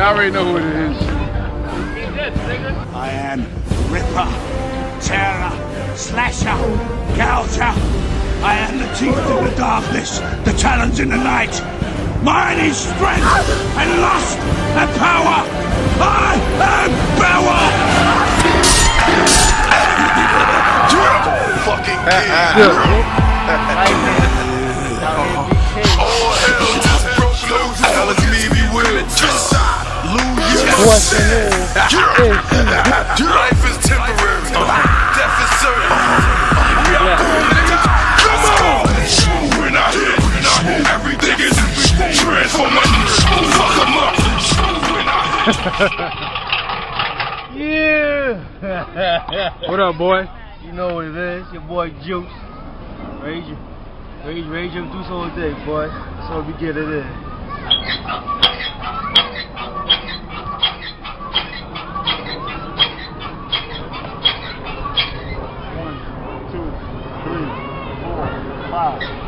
Y'all already know who it is. I am Ripper, Terror, Slasher, Gouger. I am the teeth in the darkness, the talons in the night. Mine is strength and lust and power. I am power. Fucking All hell just broke loose. Hell is me, we will. Lose What's the name? Your life is temporary. Death is certain. Come on! When I hit, everything is transformation. Fuck 'em up. When I Yeah. What up, boy? You know what it is. Your boy Juice. Raise your, raise, raise your juice all day, boy. That's what we get it in. Claro.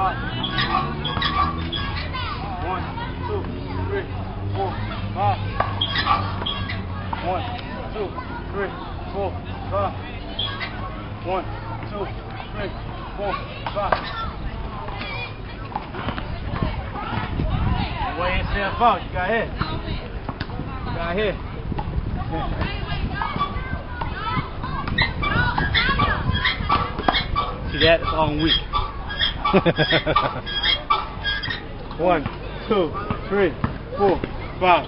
Five. One, two, three, four, five. One, two, three, four, five. One, two, three, four, five. Weigh yourself out. You got hit. You got hit. See that? It's all weak. One, two, three, four, five.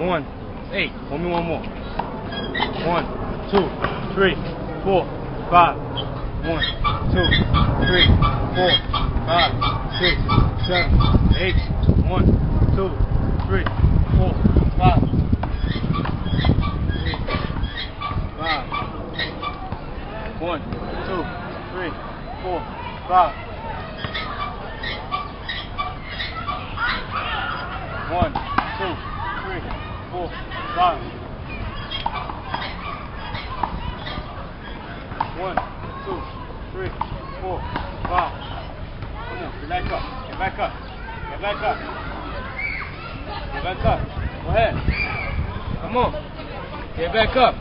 One, eight. One more, one more. One, two, three, four, five. One, two, three, four, five, six, seven, eight. One, two, three, four, five. One, two, three, four, five. One, two, three, four, five. One, two, three, four, five. Come on, get back up. Get back up. Get back up. Get back up. Go ahead. Come on. Get back up.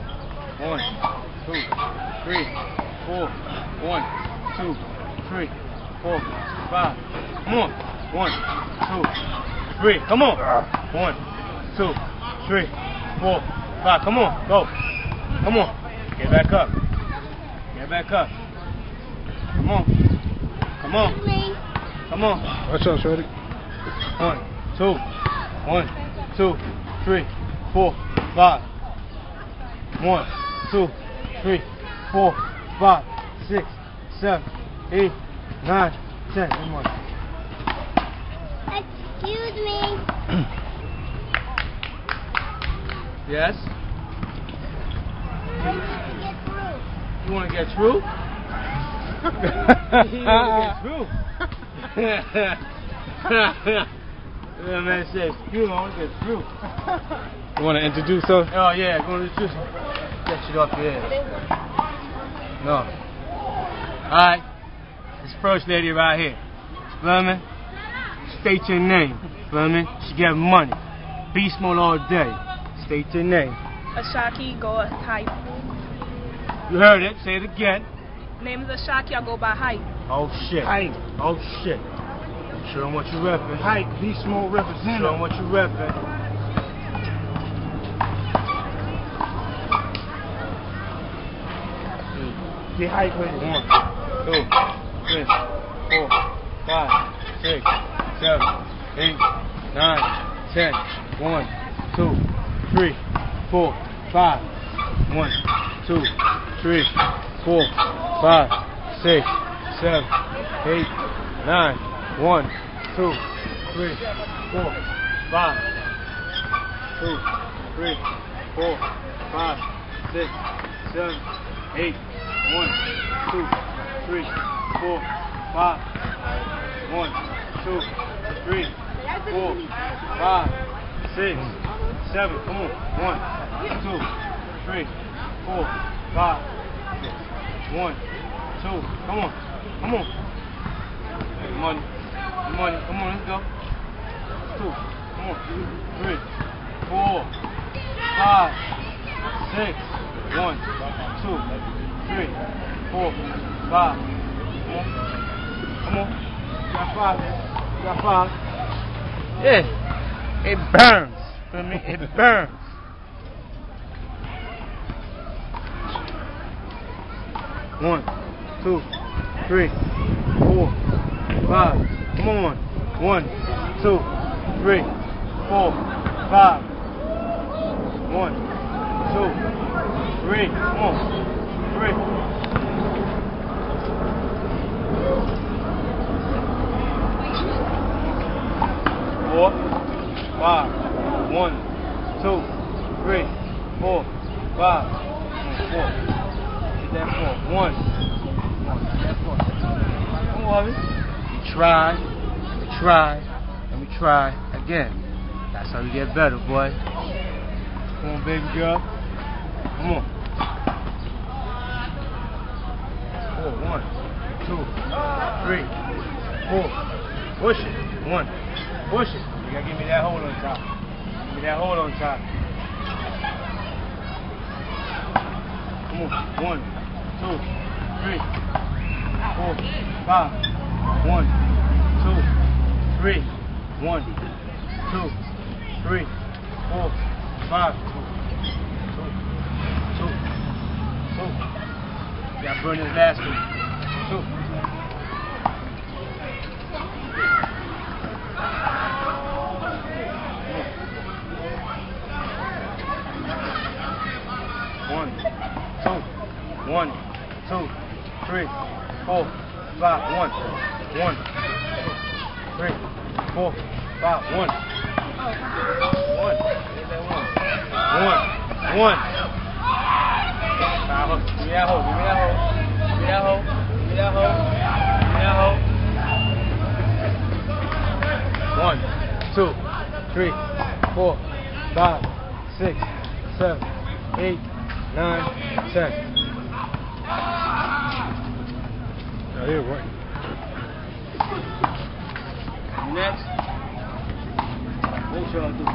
One, two, three, four. One, two, three, four, five. Come on. One, two, three. Come on. One, two, three, four, five. Come on. Go. Come on. Get back up. Get back up. Come on. Come on. Come on. Watch out, Shorty. One, two, one, two, three, four, five. One, two, three, four, five, six, seven, eight, nine, ten. Come on. Excuse me. Yes. Where did you get through? You want to get through? you want to get through? yeah, man says you want to get through. You want to introduce her? Oh yeah, going to just get you off your head. No. Alright. This first lady right here. Fleming. State your name. Fleming. She got money. Beast mode all day. State your name. Ashaki go hype. You heard it. Say it again. Name is Ashaki, I go by hype. Oh shit. Hype. Oh shit. Show them what you reppin'. Hype, Beast Mode Show representative. them what you reppin'. Get hype with it. One, two, three, four, five, six, seven, eight, nine, ten. One, two, three, four, five. One, two, three, four, five, six, seven, eight, nine. One, two, three, four, five. Two, three, four, five, six, seven, eight. One, two, three, four, five. One, two, three, four, five, six, seven. Come on. One, two, three, four, five. One, two. Come on. Come on. Money. Money. Come on. Let's go. Two. Come on. Three, four, five, six. One, two, three, four, five. Come on. Come on. You got five. You got five. Yeah. It burns. Feel me? It burns. One, two, three, four, five. Come on. One, two, three, four, five. One, two, three. Come on. Four, five. One, two, three, four, five. Four. Hit that four. One. Don't worry. We try. We try. And we try again. That's how you get better, boy. Come on, baby girl. Come on. Four. One, two, three, four. Push it. One. Push it. You gotta give me that hold on top. Give me that hold on top. Come on. One, two, three, four, five. One, two, three. One, two, three, four, five. Two, two, two. You gotta burn this last one. Two. One, two, one, two, three, four, five, one, one, two, three, four, five, one, one, There's that one, one, one. Nah, hold- Give me that hoe, give me that hoe, give me that hoe, give me that hoe, give me that hoe. One, two, three, four, five, six, seven, eight, nine, ten. Next, what y'all do?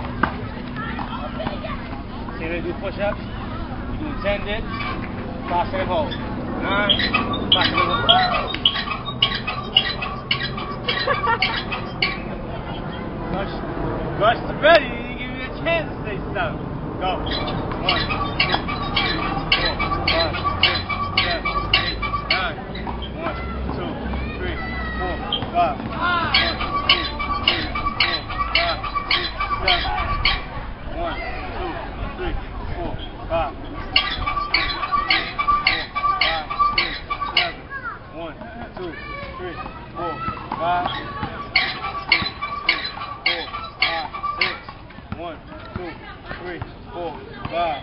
See they do push-ups? 10 dips, 5 second hold. 9, 5 second hold. Rush, rush to didn't give you a chance to say something. Go. One, two, three, four, five, six, seven, eight, nine. One, two, three, four, five. One, two, three, four, five, six, seven. One, two, three, four, five. One, two, three, four, five. One, two, three, four, five.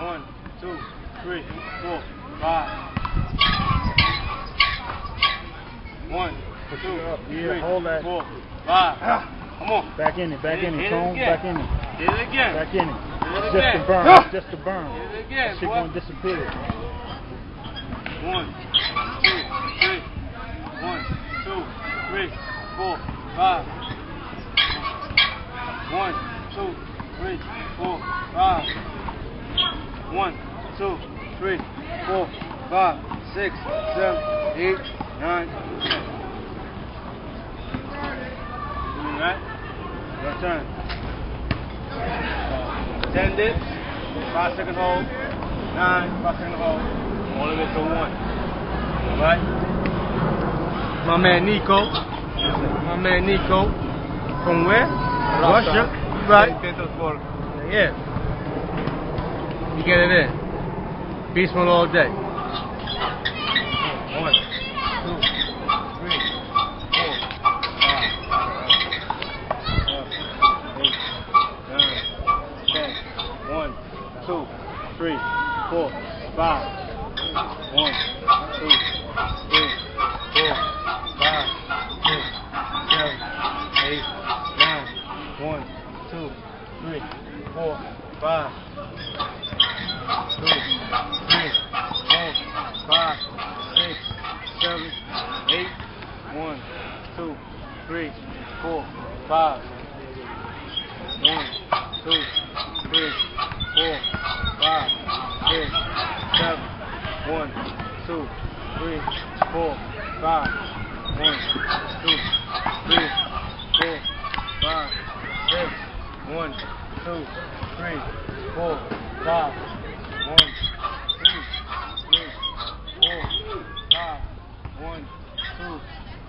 One, two, three, four, five. One, two, Yeah, three, hold that. four, five. Ah. Come on. Back in it, back Hit in it, Cone. Back in it. Hit it again. Back in it. Just again. to burn. Just to burn. Hit it again, That shit boy. gonna disappear. One, two, three. One, two, three, four, five. One, two, three, four, five. One, two, three, four, five, six, seven, eight, nine, ten. That? Your turn. Ten dips, five second hold, nine, five second hold, all the way to one. Alright? My man Niko. My man Niko. From where? Russia. Right. Petersburg. Yeah. You get it in. Beast mode all day. One, two, three, four, five, eight, nine, ten. One, two, three, four, five. One, two, three, four, five, six, seven, eight, nine. One, two, three, four, five. Two, three, four, five, six, seven, eight. One, two, three, four, five. One, two, three, four, five, six, seven. One, two, three, four, five. One, two, three, four, five, six. One, two, three, four, five. One, two, three, four, five. One, two,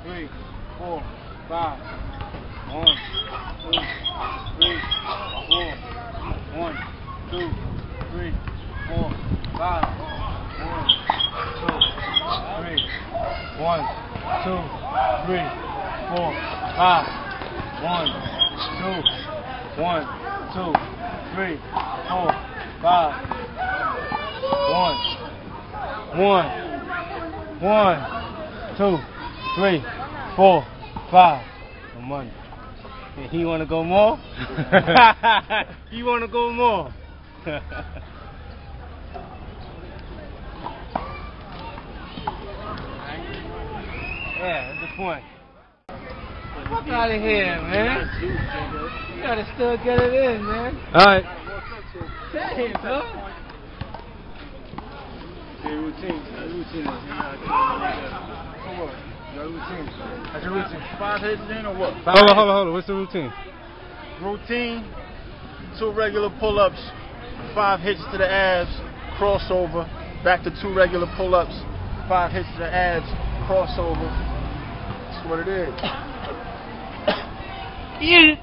three, four, five. One, two, three, four. One, two, three, four, five. One, two, three. One, two, three, four, five. One, two, one, two, three, four, five. One, one, one, two, three, four, five. No money. And he wanna go more? you wanna go more? Yeah, that's the point. Fuck out of here, man. You gotta still get it in, man. Alright. Damn, bro. Your routine. Your routine. Your routine. That's your routine. Five hits in or what? Hold on, hold on, hold on. What's the routine? Routine, two regular pull-ups, five hits to the abs, crossover, back to two regular pull-ups, five hits to the abs, crossover. That's what it is. Eat it.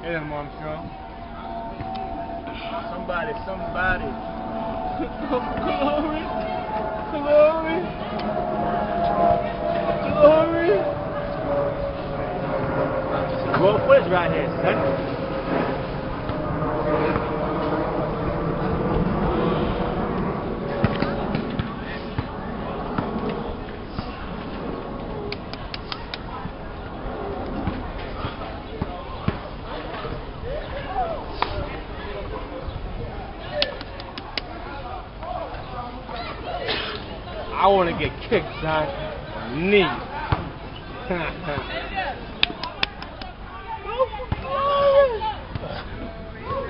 Hit him, Armstrong. Somebody, somebody. Glory. Glory. Glory. Well, quiz right here, son. I want to get kicked, son. Knee.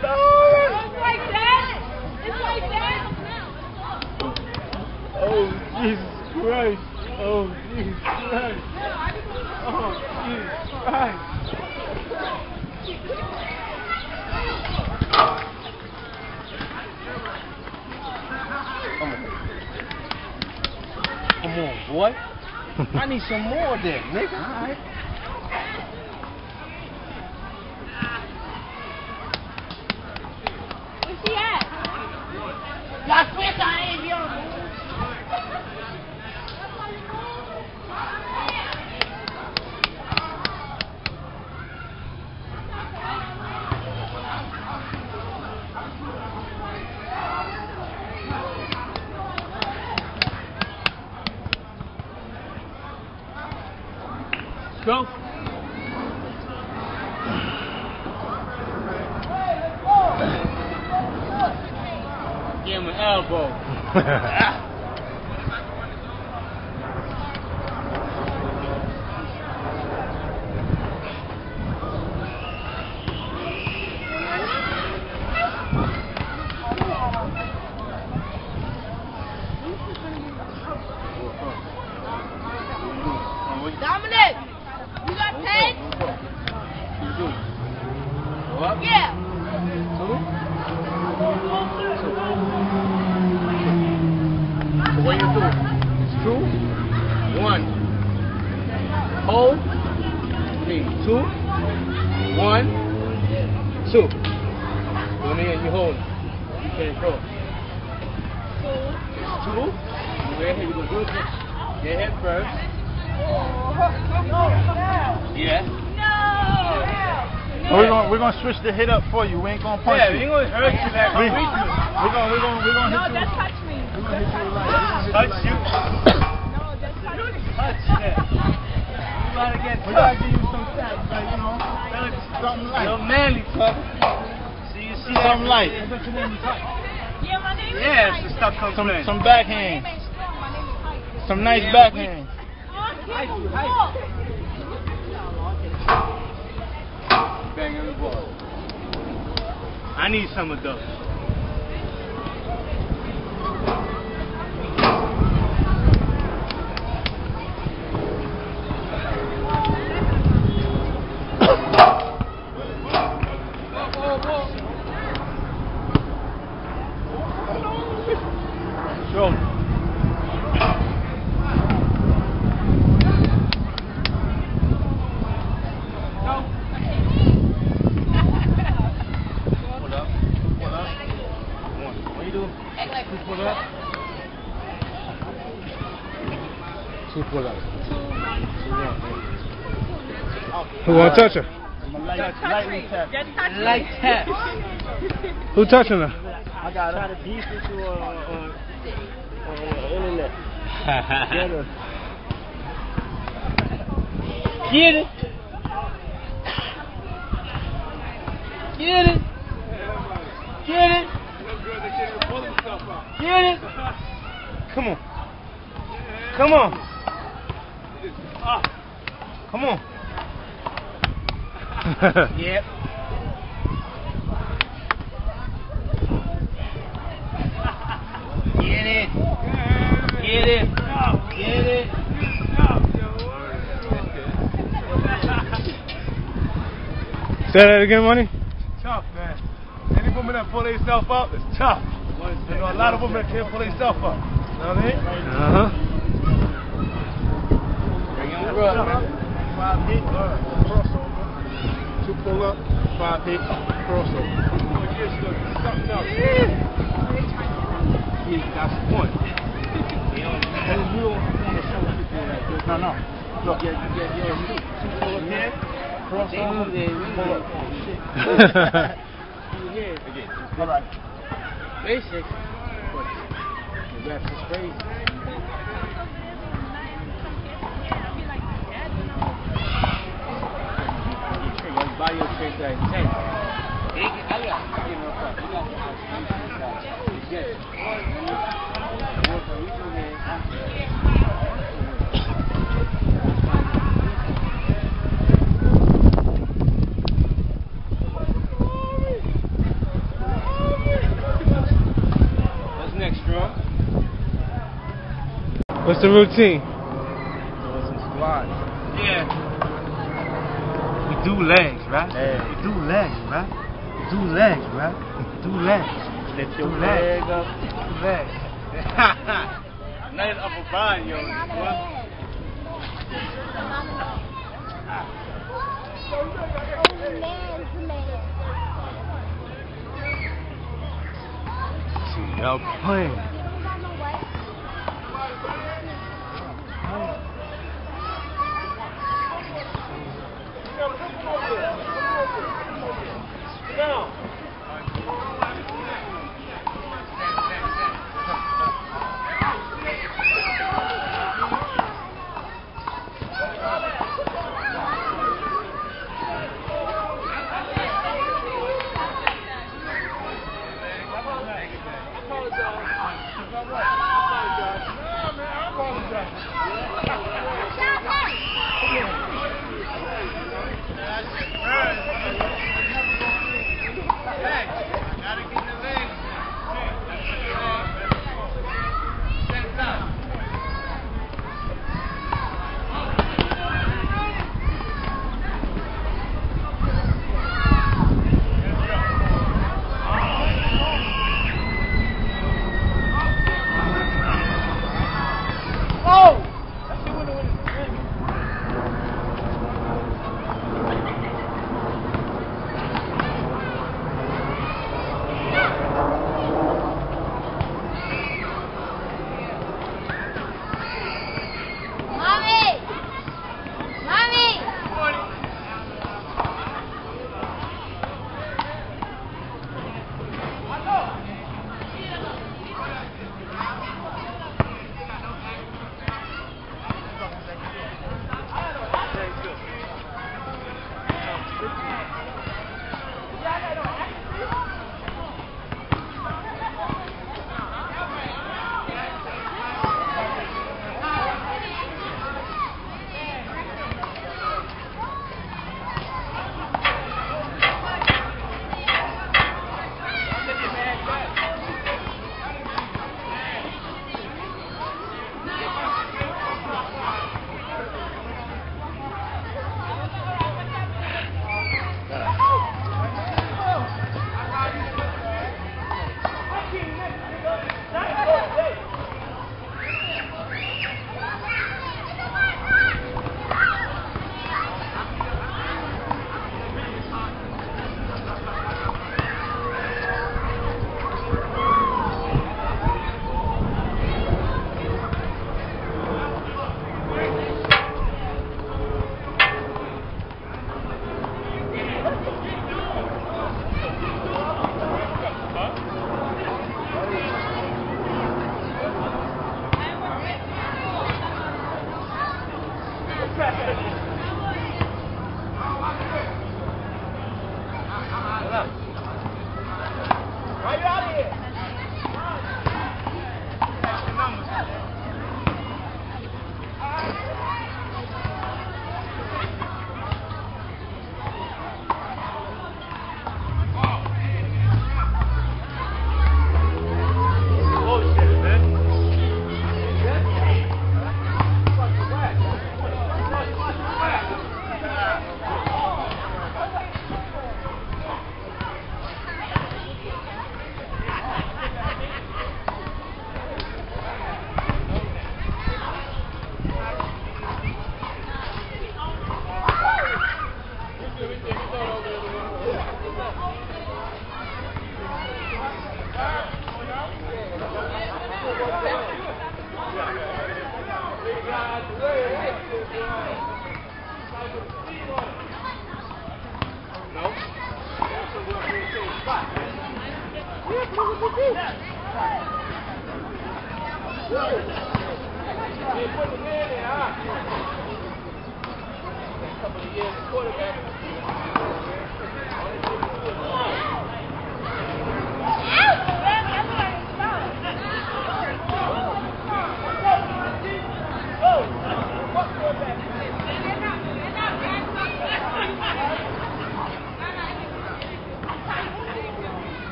It's like that. It's like that. oh, Jesus. Come on, boy. I need some more there, nigga. All right. Where's she at? La suelta, eh, Dios. Let's go. Give him an elbow. Dominic, you got pen? What? Yeah. So what you do? It's two, one. Hold. Three, two, one, two. Go in here, you hold. You can't go. It's two. You right here, you gonna do it. Get head first. Yeah. We're gonna we're gonna hit up for you. We ain't gonna punch Yeah, you. we ain't gonna hurt you like we, we we're gonna we're gonna we're gonna No, hit you. just touch me. We're gonna hit you like we're gonna hit Touch you. you. No, just touch me. Touch that. You gotta get We gotta give you some stats, like you know, something Yo, light. manly tough. See, you see? Something light. Yeah, my name is Yeah, Hype. it's stop complaining. Some My backhand. name ain't strong. My name is Some nice Yeah, backhand. I need some of those. Shoulder. Pull up. Pull up. One. What you do? Two pull up. Two pull up. To touch her? Light, tap. Who touching her? I got to beef with you on, on internet. Her. Get it. Get it. Get it. Get it. Come on. Come on. Come on. Yep. Get it. Get it. Get it. Say that again, money. tough, man. Any woman that pull themselves up is tough. You know, a lot of women that can't pull themselves up. You know what I mean? Uh huh. Bring on the rug, man. Five hit, Two pull up, five hit, crossover. Something else. Yeah, that's the point. You know, And you don't want to show people like this. No, no. Look, yeah, yeah, you do. Two pull up here, crossover, pull up. All right. Basic. The rest is crazy. Buy your trick like ten. I got, you know, you got the Yes. Puerto Rico, man. What's next, Strong? What's the routine? Doing some squats. Yeah. We do legs, right? Yeah. Do legs, right? Do legs, right? Do legs. Lift Do your legs. leg up. Do legs. nice upper body, yo. Boy. See, y'all playing. Não.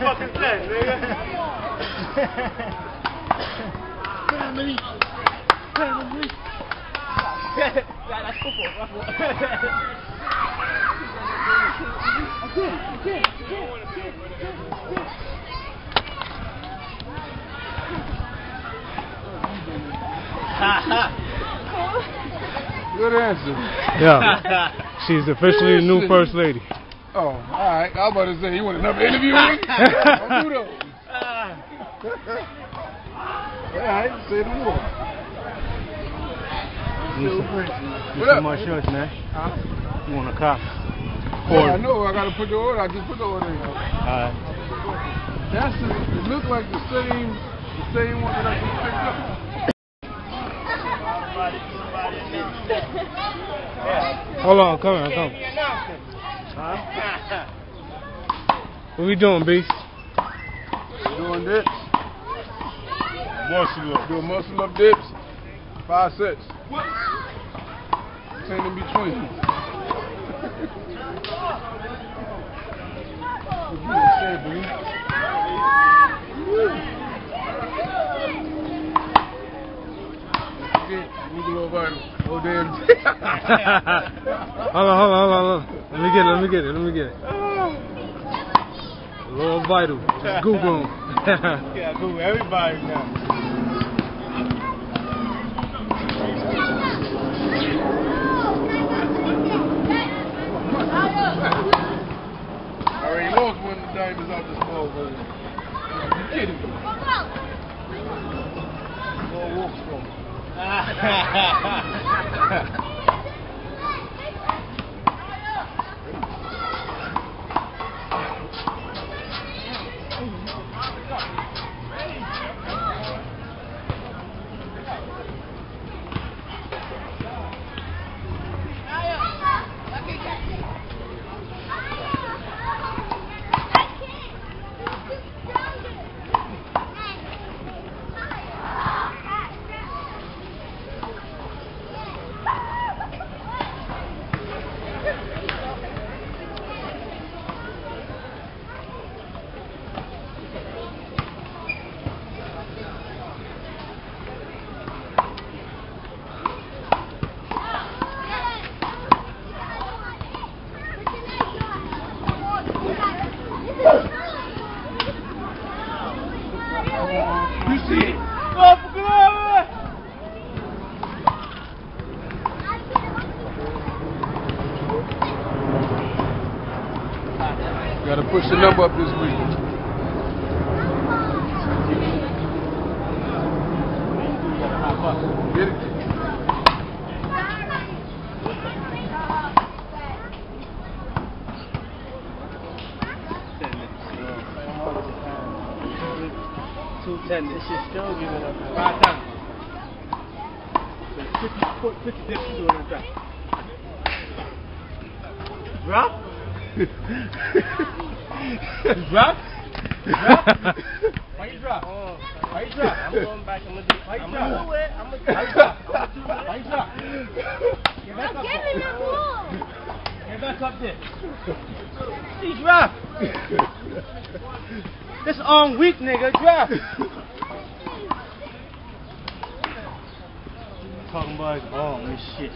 Fucking that, nigga. Family. Family. yeah, That's Good answer. Yeah. She's officially the new first lady. All right. I was about to say, you want another interview with me? Don't do those. all right, say no more. Need What up? some more shorts, man. Huh? You want a cop? Yeah, I know. I got to put the order. I just put the order in. Alright. That's the, it looked like the same, the same one that I just picked up. Hold on, come on, come. What we doing, Beast? Doing dips. Muscle up. Doing muscle up dips. Five sets. Ten in between. What you gonna say, boo? Shit, Move a little vital. Damn. hold on, hold on, hold on, hold on. Let me get it, let me get it, let me get it. Lord Vital. Just Google him. Yeah, Google everybody now. I already lost one of the diamonds out this ball, brother. You kidding me? More wolf smoke. You see it? Gotta push the number up this week. Get it? Two ten. This still giving up five times. So 50, put 50 dips to it drop. Drop? drop? Drop? Why you drop? Why you drop? I'm going back. I'm gonna do. Why you I'm drop? gonna do it. Why you drop? Why you drop? Get back up there. Get back up there. He drop. This arm weak, nigga. Drop. Talking about his arm and shit.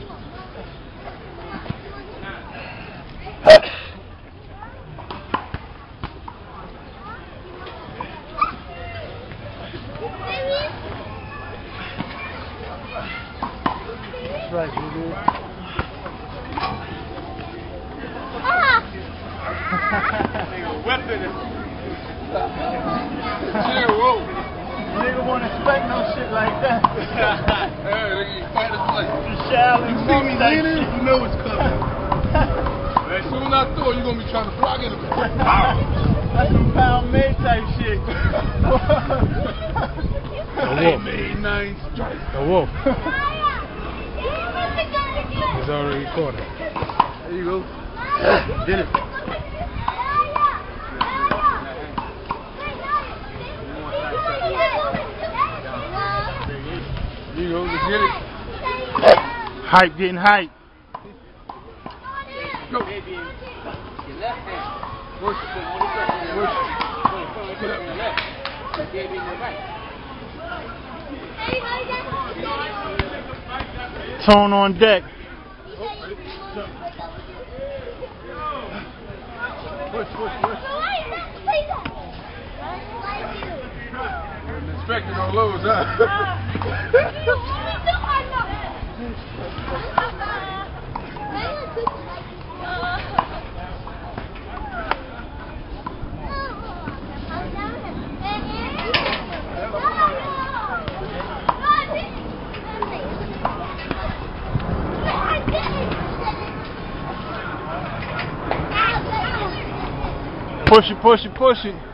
That's right, nigga. Nigga whipping it. Yeah, whoa. Nigga won't expect no shit like that. Hey, nigga, you fight us like. You shall You see me leaning, you know it's coming. That's As soon as I throw, you're gonna be trying to block it. some pound made type shit. wolf. made nine strikes. A wolf. It's already recorded. There you go. Did it. There you go. Let's get it. Hype getting hype. Go. Tone on deck. Push, push, push. Inspecting on lows, huh? Push it, push it, push it.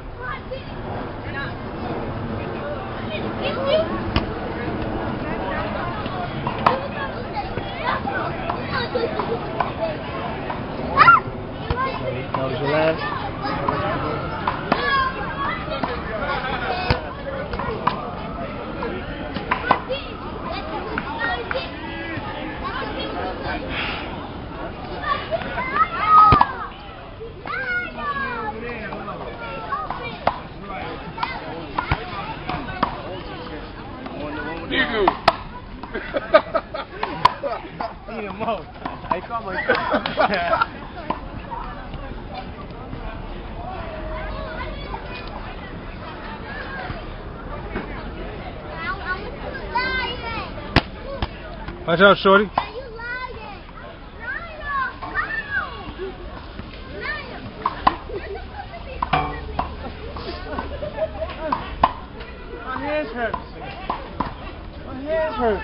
Watch out, shorty. My hands hurt. My hands hurt.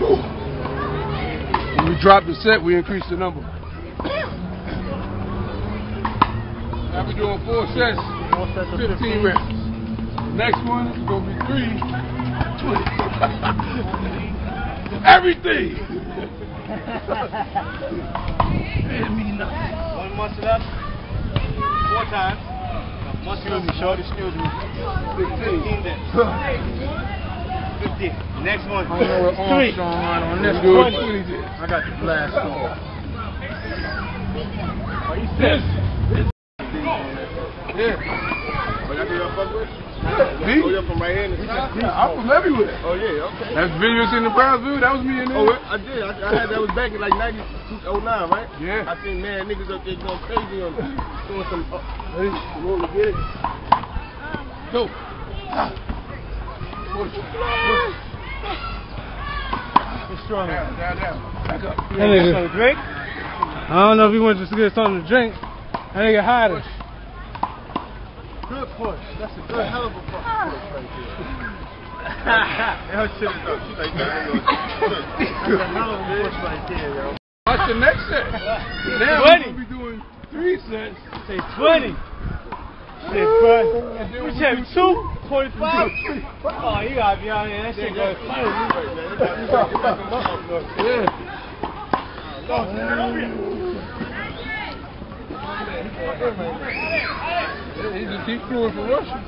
When we drop the set, we increase the number. Now we're doing four sets, 15 reps. Next one is going to be three, 20. Everything! One muscle up. Four times. Muscle Excuse me, shorty, excuse me. 15 then. 15. Next one. I know what. Armstrong on this one. I got the blast on. Are you This. set? Yeah. But I do fuck with? Me? Oh, you're from right here in the side? Yeah, I'm from everywhere. Oh, yeah, okay. That's videos in the Brownsville. That was me in there. Oh, I did. I, I had that was back in like 92, 09, right? Yeah. I seen man niggas up there going crazy on doing some. Uh, hey, you want to get it? Go. Ah. Push. Push. You're strong. Down, down, down. Back up. That nigga, So drink. I don't know if he went just to get something to drink. That nigga hiding. Good push. That's a good hell of a fucking push right there. Her shit is up. She's like, that's a hell of a push right there, yo. Watch the next set. Now we're going to be doing three sets. Say 20. You have, 25? Oh, you gotta. That shit Yeah. Yeah, he just keep fluid for Russia.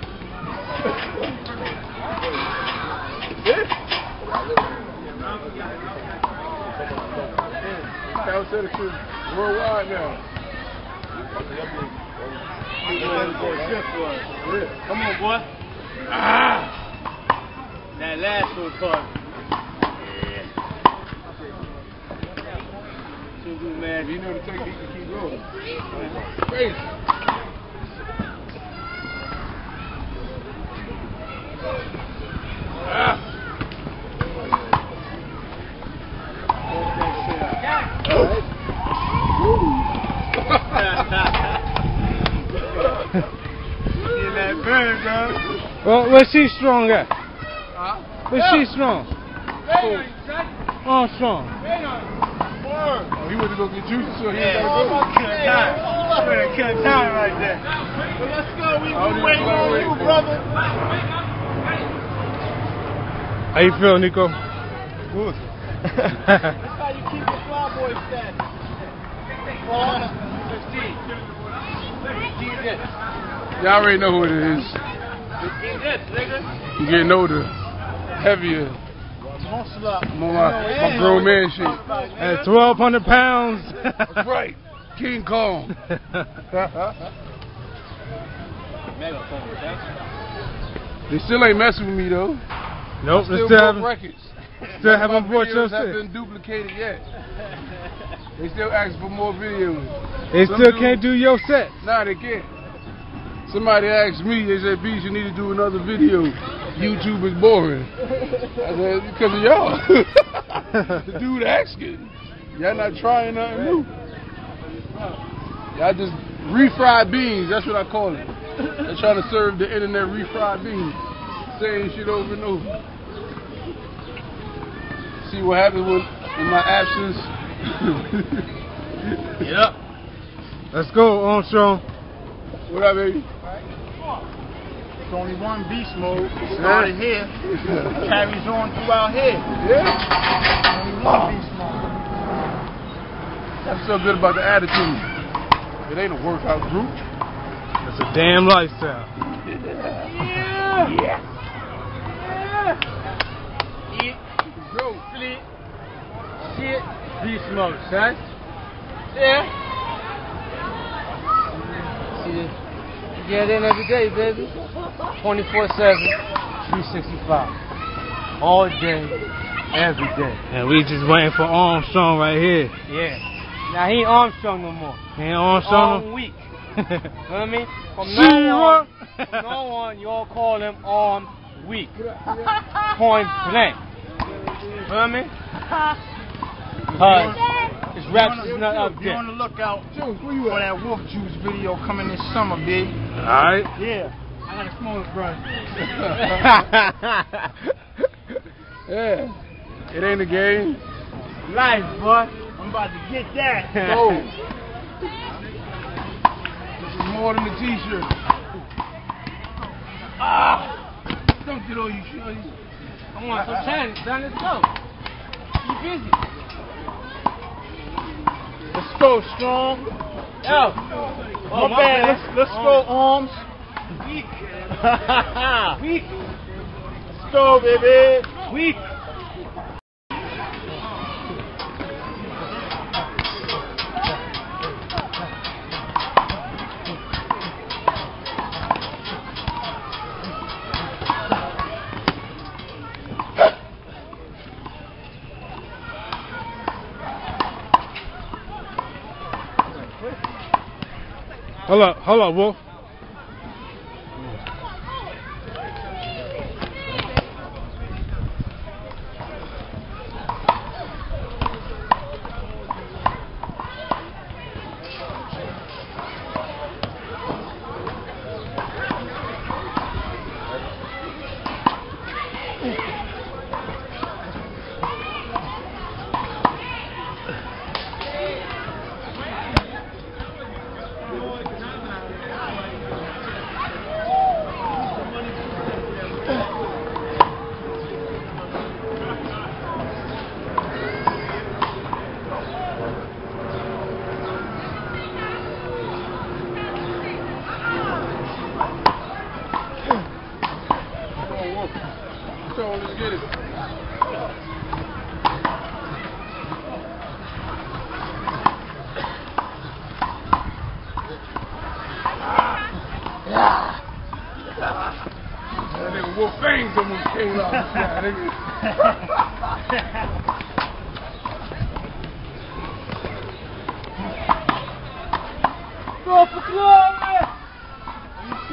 Cal said it worldwide now. Come on, boy. Ah! That last one caught me. Too good, man. You know the technique to keep going. Crazy. Ah. Get that burn, bro. Well, where's she strong at? Huh? Where's she strong? Armstrong. Oh, he went to go get juice, so he Yeah, ain't gotta go. kill time. Better kill time right there. Well, let's go. We, I don't we even waiting on wait you, brother. How you feel, Niko? Good. That's how you keep the fly boy status. Four, 15. 15. Y'all already know who it is. 15 this, nigga. You getting older, heavier. Muscle up. My, grown man shit. At 1,200 pounds. That's right. King Kong. They still ain't messing with me though. Nope, Still still haven't, records. still My haven't brought your videos have shit. been duplicated yet. They still ask for more videos. They Some still dude- can't do your set. Nah, they can't. Somebody asked me, they said, Beach, you need to do another video. YouTube is boring. I said, because of y'all. the dude asking. Y'all not trying nothing new. Y'all just refried beans. That's what I call it. They're trying to serve the internet refried beans. Saying shit over and over. See what happens when, in my absence. Yep. Let's go, Armstrong. what up, baby? It's only one beast mode. Started here. Carries on throughout here. Yeah. Only one beast mode. That's so good about the attitude. It ain't a workout group. It's a damn lifestyle. Yeah. Yeah. Eat, Go. sleep, shit, beast mode, son. Yeah. See this? Get in every day, baby. 24 7, 365. All day, every day. And we just waiting for Armstrong right here. Yeah. Now he ain't Armstrong no more. Ain't Armstrong? Arm weak. You know what I mean? From See now on, what? from now on, you all call him Arm Weak. Point blank. You know what I mean? Uh, his raps is not up Be on the lookout Juice, where you for that Wolf Juice video coming this summer, B. Alright. Yeah. I got a smaller brother. yeah. It ain't a game. Life, boy. I'm about to get that. No. this is more than a t-shirt. Ah! Don't get all you sure. I want some challenge, son. Let's go. You busy? Let's go, strong. Yo. my, oh, bad. Let's, let's go, oh. arms. Weak. Weak. Let's go, baby. Weak. Hello, hello, Wolf.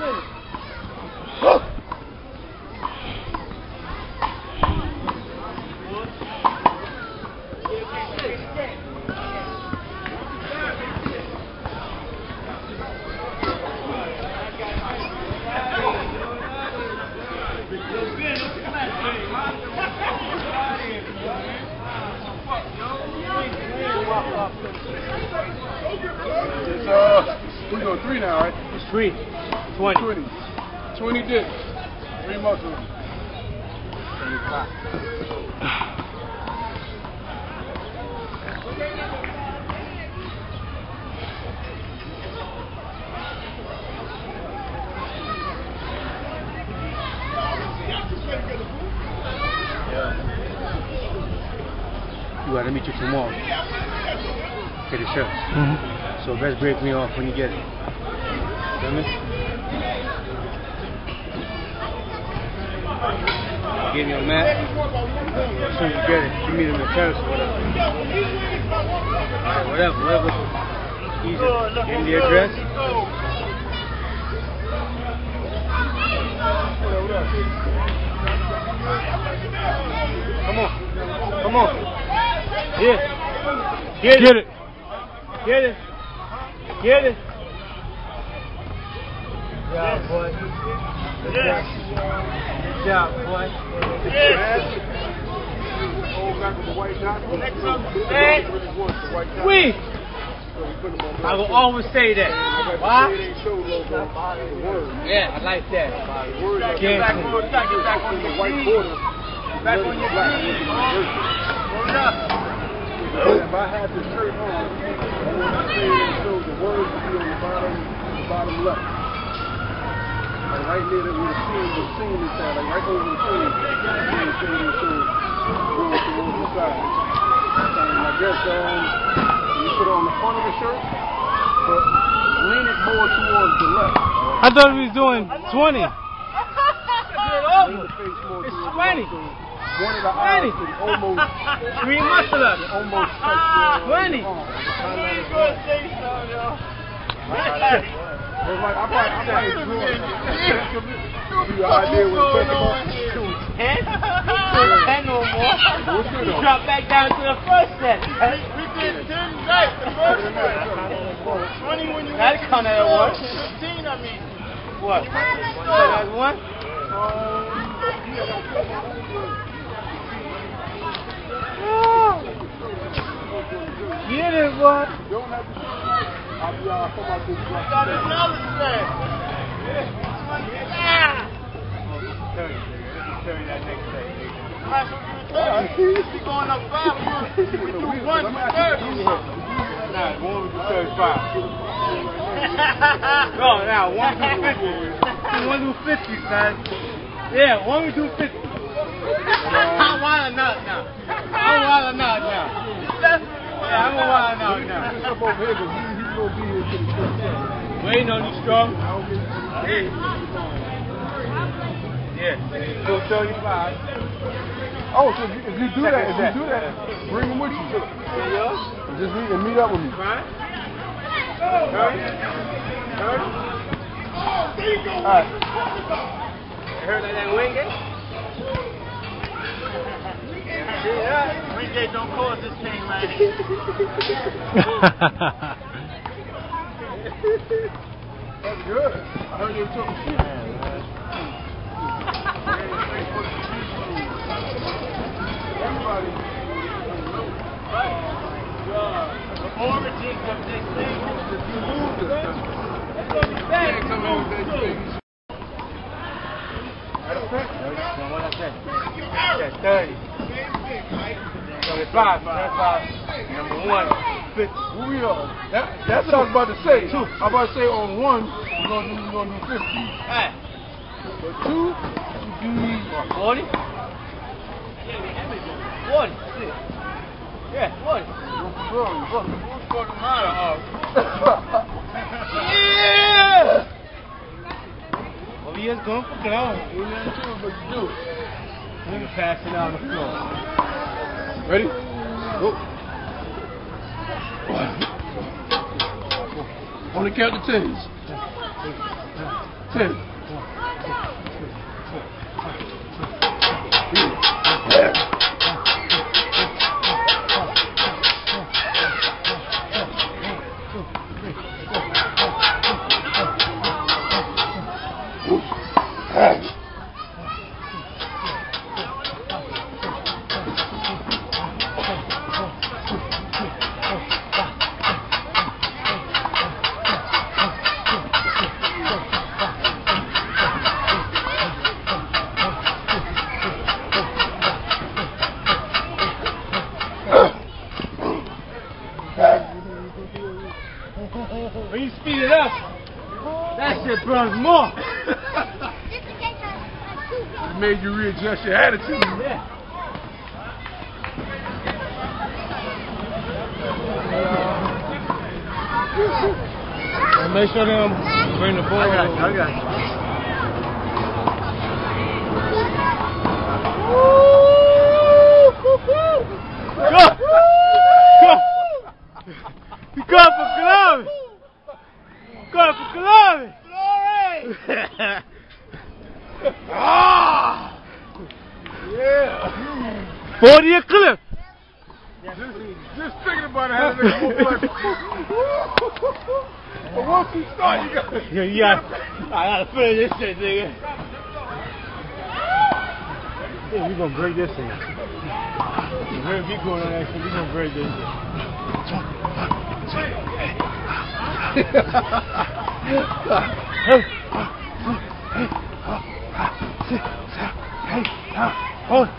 It's, uh, we go three now, right? It's three. 20. 20. 20 dips. Three muscles. You gotta meet you tomorrow. Get a shirt. So break me off when you get it. Me? Give me a mat. As soon as you get it, you meet him in terrace or whatever. Alright, whatever, whatever. Easy. Give me the address. Come on. Come on. Here. Get, Get it. Get it. Get it. Good job, boy. Good job. Good job, boy. Hey, we. I will always say that. Why? Yeah, I like that. Get back, get back on your feet. Back on your feet. Hold up. If I had this shirt on, I want to say it shows the words would be on the bottom, the bottom left. Like right there, that we're seeing the scene is at, like right over the scene. You know, seeing the scene going towards the side. And I guess um, you put it on the front of the shirt, but lean it more towards the left. I thought we was doing 20. Lean the face more It's towards 20. the left. So one of the eyes can almost, Three muscle ups. almost 20. You. You drop back down to the first set. We did 10 right the first one. 20 when you That to as one. 15, I mean. What? That was one? Get it, boy. Don't have to. I'll be come out. Got another set. As well do 30. We going up five. We do one for 30. Nah, one to 35. no, now, one to 50. One to 50, son. Yeah, one to 50. I'm wild. I'm. Yeah, I'm gonna be here the on you, strong. I don't get it. Yeah, 35. Oh, so if you, if you do that, if you do that, bring him with you. Just meet and meet up with me. Right? All right. You heard that, wing game? Ringgate don't cause this thing, man. That's good. I heard you talking shit. Everybody. The origins of this thing is if you move the Can't come in with thing. Said 30. 35, 35. Number one, 50. We are? That, that's what I was about to say. I was about to say on one, we're gonna do, we're gonna do 50. Hey, But two, you do 40? 40. Yeah, 40. Who's going to matter? Over years to him. Fuck it on. Ain't nothing to to do it. Out on the floor. Ready? Go. On the count of tens. Ten. Readjust your attitude. Yeah. And make sure them bring the ball. I got you. I got you. Go! Go! You go for glory! Go for glory! Glory! Ah! Yeah. 40 a clip. Just, just thinking about it, having a whole like, But once you start, you got. Yeah, you got, I gotta finish this shit, nigga. Yeah, we gonna break this thing. Heard me going on shit, we gonna break this shit. Hold.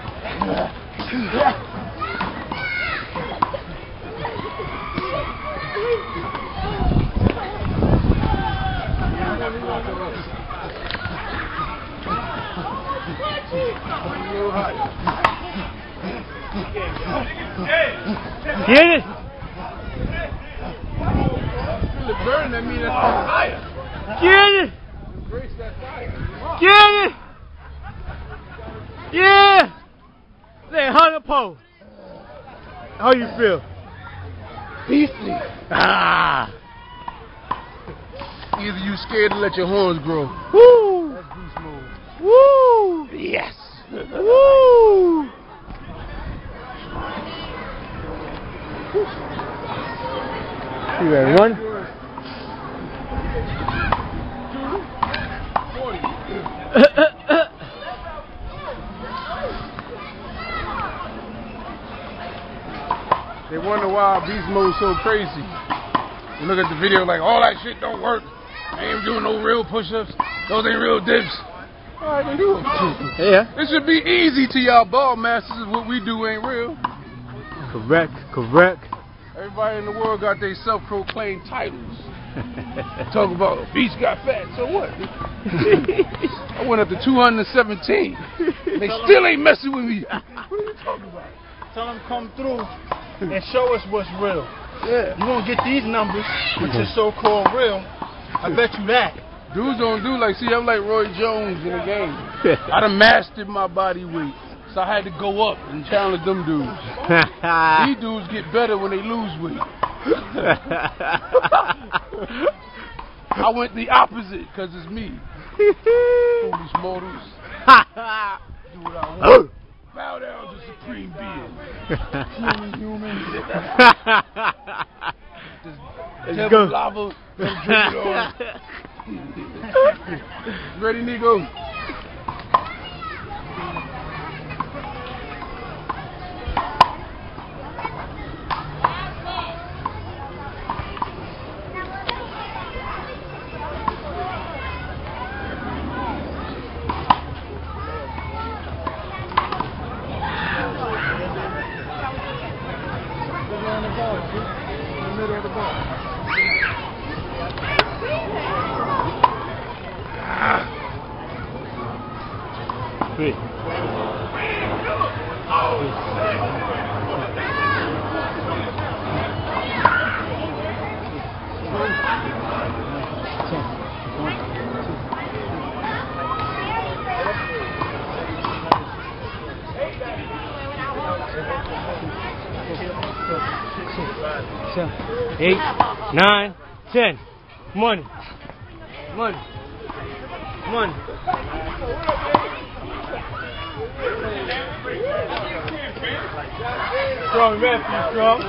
Get it? Burning, that means that's fire. Get it? Embrace that fire. Get it? Yeah! Say, hung pole. How you feel? Beastly. Ah! Either you scared to let your horns grow. Woo! That's beast mode. Woo! Yes. Woo! You ready to run? They wonder why beast mode's so crazy. You look at the video like, all that shit don't work. I ain't doing no real push-ups. Those ain't real dips. All right, then do yeah. It should be easy to y'all ball masters. What we do ain't real. Correct, correct. Everybody in the world got their self-proclaimed titles. Talk about beast got fat. So what? I went up to 217. They still ain't messing with me. What are you talking about? Tell them come through and show us what's real. Yeah. You won't get these numbers, which is so-called real. I bet you that. Dudes don't do like, see, I'm like Roy Jones in the game. I done mastered my body weight. So I had to go up and challenge them dudes. These dudes get better when they lose weight. I went the opposite because it's me. Foolish mortals. Do what I want. Bow down to supreme being. Human, human. Let's go. lava. Let 'em drink it all. Ready, Niko? 10. Money. Money. Money. Strong Matthew, strong.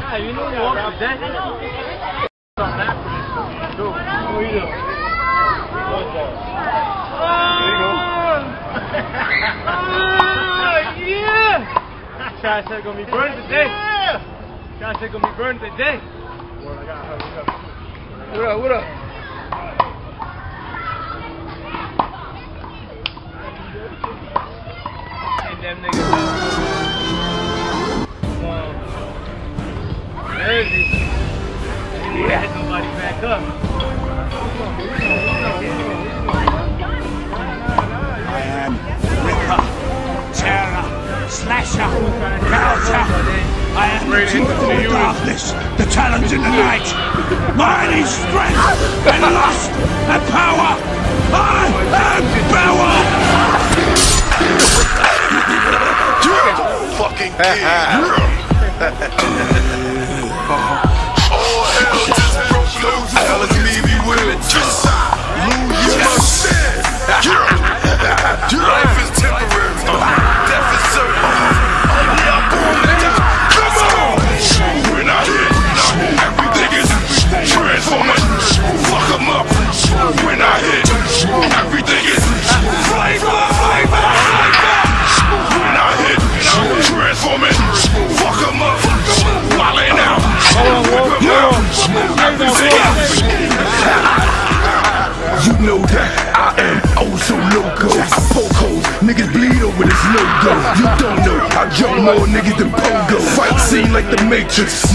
Yeah, you know what? That yeah! Said gonna be burned today. Try said gonna be burned today. What up? What up? Ha ha! Like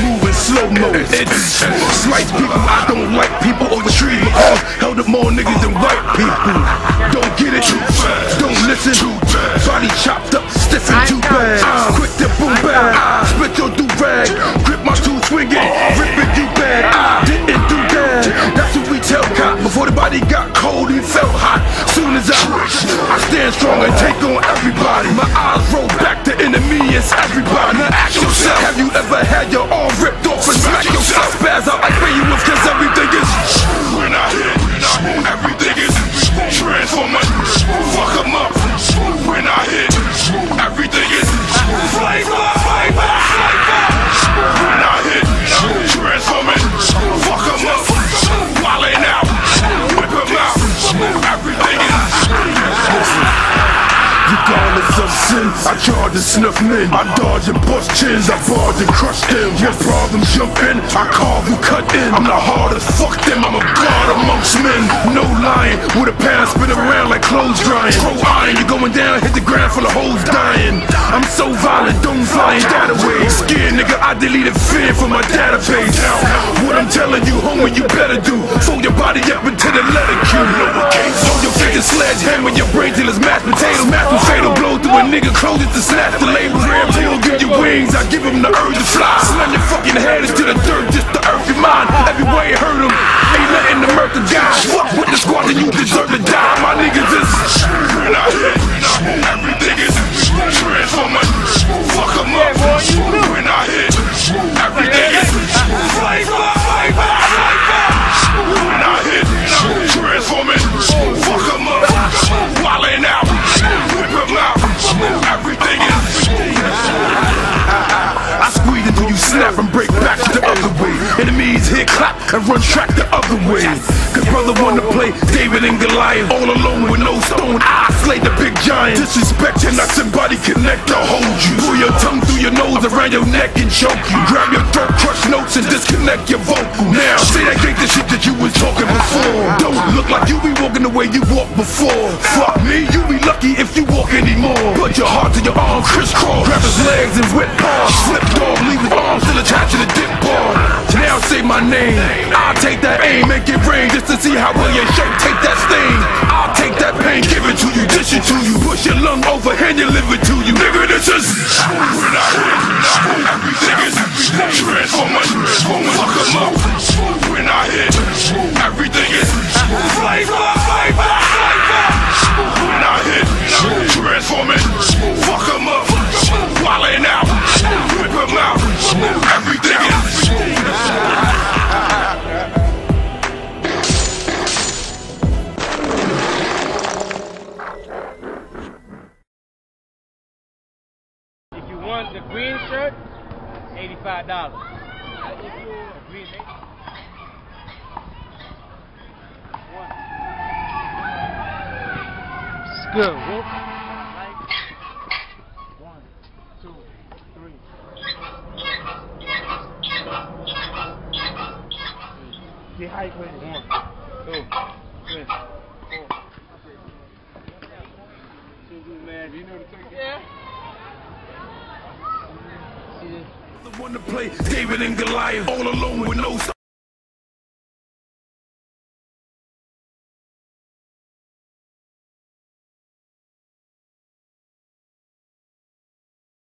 I, stand strong and take on everybody. My eyes roll back to enemy, it's everybody. Now ask yourself, have you ever had your arm ripped off and smack yourself? Spaz out like where you was, cause everything is. When I hit, everything is transforming. Fuck 'em up. I charge and snuff men. I dodge and bust chins, I barge and crush them. Your problems jump in, I carve and cut in. I'm the hardest, fuck them, I'm a god amongst men. No lying, with a pan spin around like clothes drying. Throw iron, you're going down, hit the ground full of hoes dying. I'm so violent, don't fly in that away. Scared nigga, I deleted fear from my database. What I'm telling you, homie, you better do. Fold your body up into the letter Q. Lowercase. Throw your fingers sledgehammer your brain till it's mashed potatoes. Mashed fatal blow through a nigga clothes to snap the label. Ram will give you wings, I give him the urge to fly. Slam your fucking head into the dirt, just the earth your mind. Everywhere you hurt him, ain't nothing to murk the guy. Fuck with the squad, then you deserve to die. My niggas is. Everything is transforming. Fuck 'em up. And run track the other way. Cause brother wanna play David and Goliath all alone with no stone. I slay the big giant. Disrespect and not somebody connect to hold you. Pull your tongue through your nose around your neck and choke you. Grab your throat, crush notes and disconnect your vocal. Now say that gate the shit that you was talking before. Don't look like you be walking the way you walked before. Fuck me, you be lucky if you walk anymore. Put your heart to your arm, crisscross. Grab his legs and whip paws. Slip dog, leave his arms still attached to the dip bar say my name. I'll take that aim, make it rain just to see how well your shirt take that stain. I'll take that pain, give it to you, dish it to you. Push your lung over, hand your liver to you. Nigga, this is when I hit. Niggas, transformers, fuck em up. When I hit, everything is flavor, flavor, flavor. When I hit, transformers, fuck em up. Wildin' out, whip em out. Every shirt, eighty-five dollars. Agree, mate? It's good. Whoop. One, two, three. Get hype with it. One, two, three, four. Man, You know to take it. Yeah. The one to play David and Goliath all alone with no